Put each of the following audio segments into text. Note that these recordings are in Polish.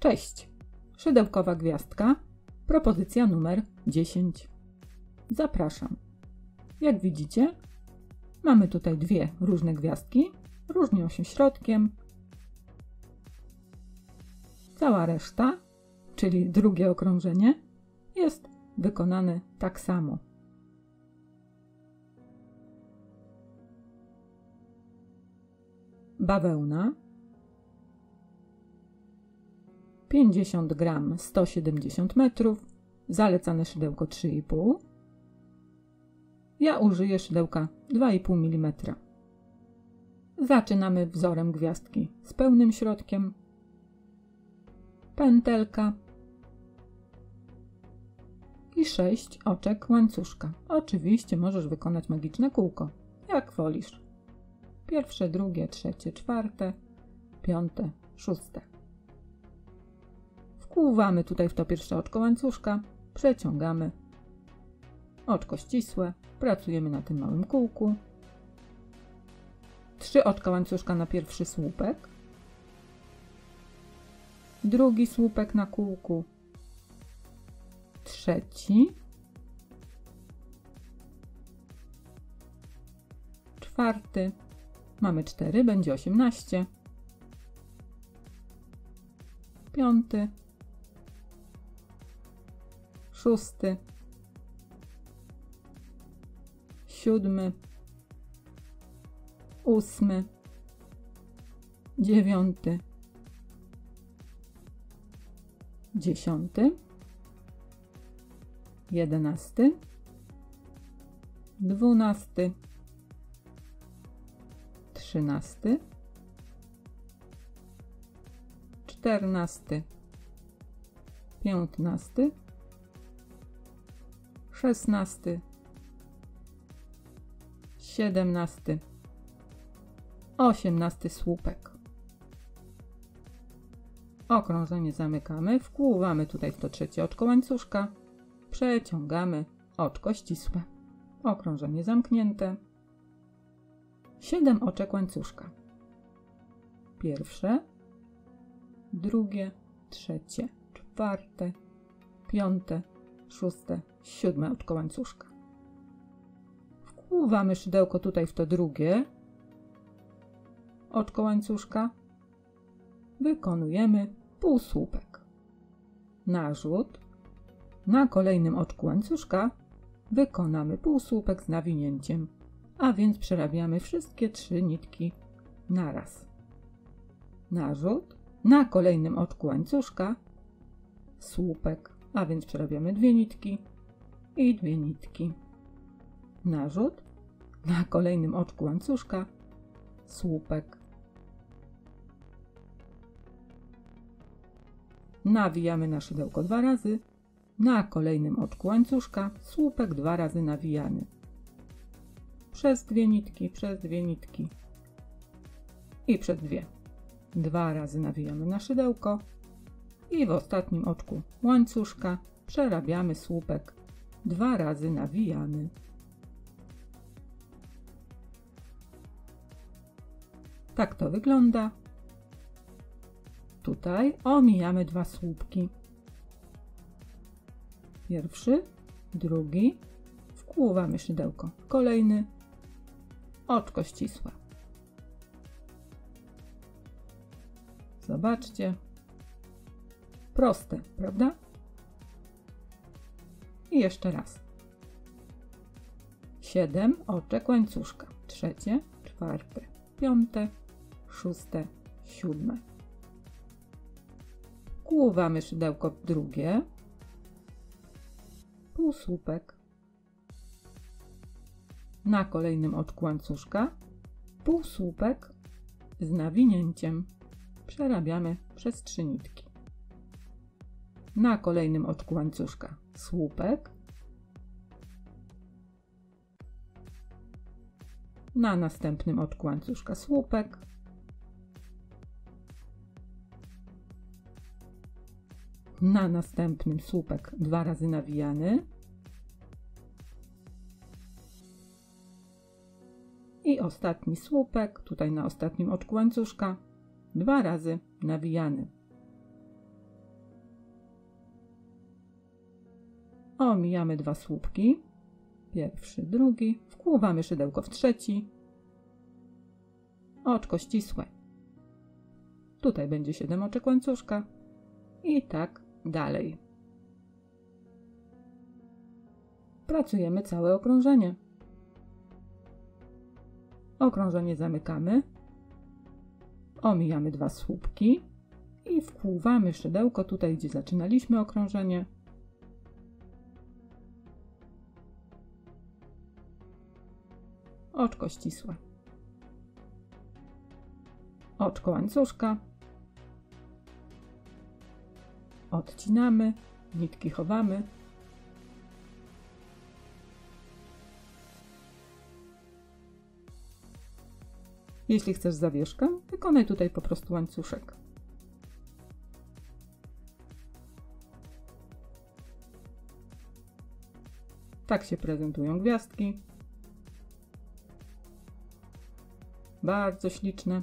Cześć! Szydełkowa gwiazdka, propozycja numer 10. Zapraszam. Jak widzicie, mamy tutaj dwie różne gwiazdki, różnią się środkiem. Cała reszta, czyli drugie okrążenie, jest wykonane tak samo. Bawełna 50 gram 170 metrów, zalecane szydełko 3,5. Ja użyję szydełka 2,5 mm. Zaczynamy wzorem gwiazdki z pełnym środkiem. Pętelka i 6 oczek łańcuszka. Oczywiście możesz wykonać magiczne kółko, jak wolisz. Pierwsze, drugie, trzecie, czwarte, piąte, szóste. Wkłuwamy tutaj w to pierwsze oczko łańcuszka, przeciągamy. Oczko ścisłe, pracujemy na tym małym kółku. Trzy oczka łańcuszka na pierwszy słupek, drugi słupek na kółku, trzeci, czwarty, mamy cztery, będzie osiemnaście, piąty, szósty, siódmy, ósmy, dziewiąty, dziesiąty, jedenasty, dwunasty, trzynasty, czternasty, piętnasty, szesnasty, siedemnasty, osiemnasty słupek. Okrążenie zamykamy, wkłuwamy tutaj w to trzecie oczko łańcuszka, przeciągamy oczko ścisłe. Okrążenie zamknięte. Siedem oczek łańcuszka. Pierwsze, drugie, trzecie, czwarte, piąte, szóste, siódme oczko łańcuszka. Wkłuwamy szydełko tutaj w to drugie oczko łańcuszka. Wykonujemy półsłupek. Narzut. Na kolejnym oczku łańcuszka wykonamy półsłupek z nawinięciem, a więc przerabiamy wszystkie trzy nitki naraz. Narzut. Na kolejnym oczku łańcuszka słupek, a więc przerabiamy dwie nitki i dwie nitki. Narzut. Na kolejnym oczku łańcuszka słupek. Nawijamy na szydełko dwa razy. Na kolejnym oczku łańcuszka słupek dwa razy nawijany. Przez dwie nitki, przez dwie nitki i przez dwie. Dwa razy nawijamy na szydełko i w ostatnim oczku łańcuszka przerabiamy słupek dwa razy nawijany. Tak to wygląda. Tutaj omijamy dwa słupki. Pierwszy, drugi, wkłuwamy szydełko. Kolejny, oczko ścisłe. Zobaczcie. Proste, prawda? I jeszcze raz. Siedem oczek łańcuszka. Trzecie, czwarte, piąte, szóste, siódme. Kłuwamy szydełko drugie, półsłupek. Na kolejnym oczku łańcuszka półsłupek z nawinięciem. Przerabiamy przez trzy nitki. Na kolejnym oczku łańcuszka słupek. Na następnym oczku łańcuszka słupek. Na następnym słupek dwa razy nawijany. I ostatni słupek, tutaj na ostatnim oczku łańcuszka, dwa razy nawijany. Omijamy dwa słupki. Pierwszy, drugi. Wkłuwamy szydełko w trzeci. Oczko ścisłe. Tutaj będzie 7 oczek łańcuszka. I tak dalej. Pracujemy całe okrążenie. Okrążenie zamykamy. Omijamy dwa słupki i wkłuwamy szydełko tutaj, gdzie zaczynaliśmy okrążenie. Oczko ścisłe. Oczko łańcuszka. Odcinamy, nitki chowamy. Jeśli chcesz zawieszkę, wykonaj tutaj po prostu łańcuszek. Tak się prezentują gwiazdki. Bardzo śliczne.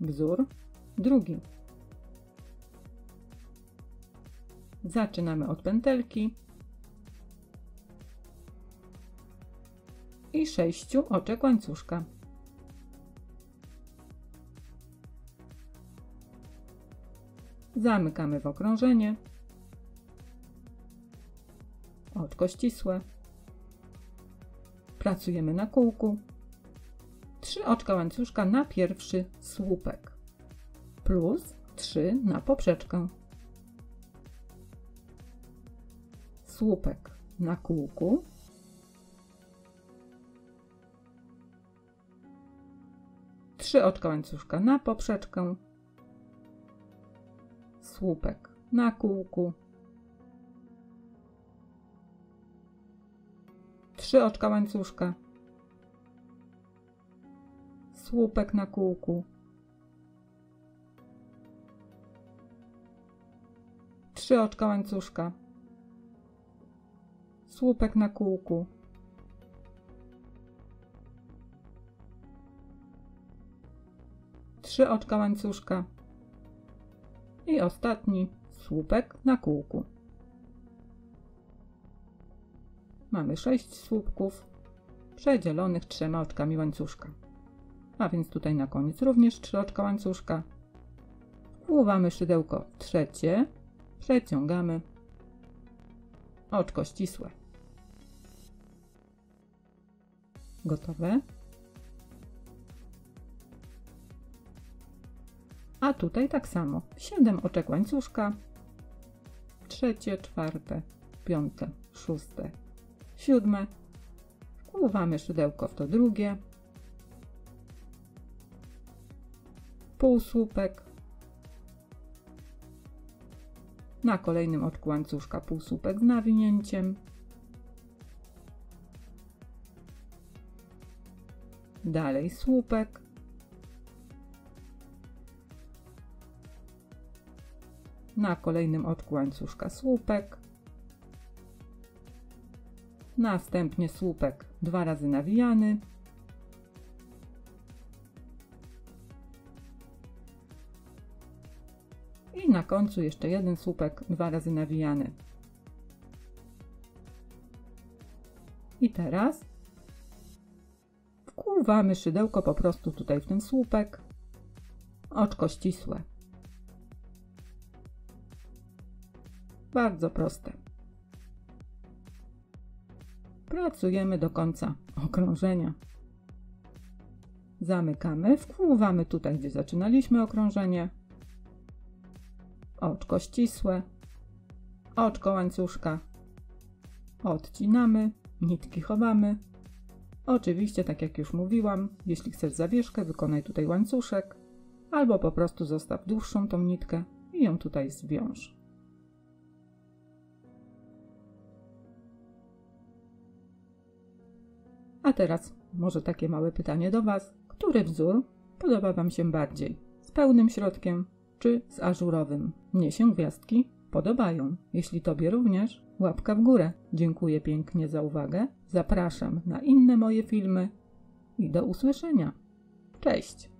Wzór drugi. Zaczynamy od pętelki i sześciu oczek łańcuszka. Zamykamy w okrążenie. Oczko ścisłe. Pracujemy na kółku. Trzy oczka łańcuszka na pierwszy słupek. Plus trzy na poprzeczkę. Słupek na kółku. Trzy oczka łańcuszka na poprzeczkę. Słupek na kółku. Trzy oczka łańcuszka. Słupek na kółku. Trzy oczka łańcuszka. Słupek na kółku. Trzy oczka łańcuszka. I ostatni słupek na kółku. Mamy sześć słupków przedzielonych trzema oczkami łańcuszka. A więc tutaj na koniec również trzy oczka łańcuszka. Wkłuwamy szydełko trzecie, przeciągamy oczko ścisłe. Gotowe. A tutaj tak samo. 7 oczek łańcuszka. Trzecie, czwarte, piąte, szóste, siódme. Wkłuwamy szydełko w to drugie. Półsłupek. Na kolejnym oczku łańcuszka półsłupek z nawinięciem. Dalej słupek. Na kolejnym oczku łańcuszka słupek. Następnie słupek dwa razy nawijany. I na końcu jeszcze jeden słupek dwa razy nawijany. I teraz wkłuwamy szydełko po prostu tutaj w ten słupek. Oczko ścisłe. Bardzo proste. Pracujemy do końca okrążenia. Zamykamy, wkłuwamy tutaj, gdzie zaczynaliśmy okrążenie. Oczko ścisłe. Oczko łańcuszka. Odcinamy, nitki chowamy. Oczywiście, tak jak już mówiłam, jeśli chcesz zawieszkę, wykonaj tutaj łańcuszek, albo po prostu zostaw dłuższą tą nitkę i ją tutaj zwiąż. A teraz może takie małe pytanie do Was. Który wzór podoba Wam się bardziej? Z pełnym środkiem czy z ażurowym? Mnie się gwiazdki podobają. Jeśli Tobie również, łapka w górę. Dziękuję pięknie za uwagę. Zapraszam na inne moje filmy i do usłyszenia. Cześć!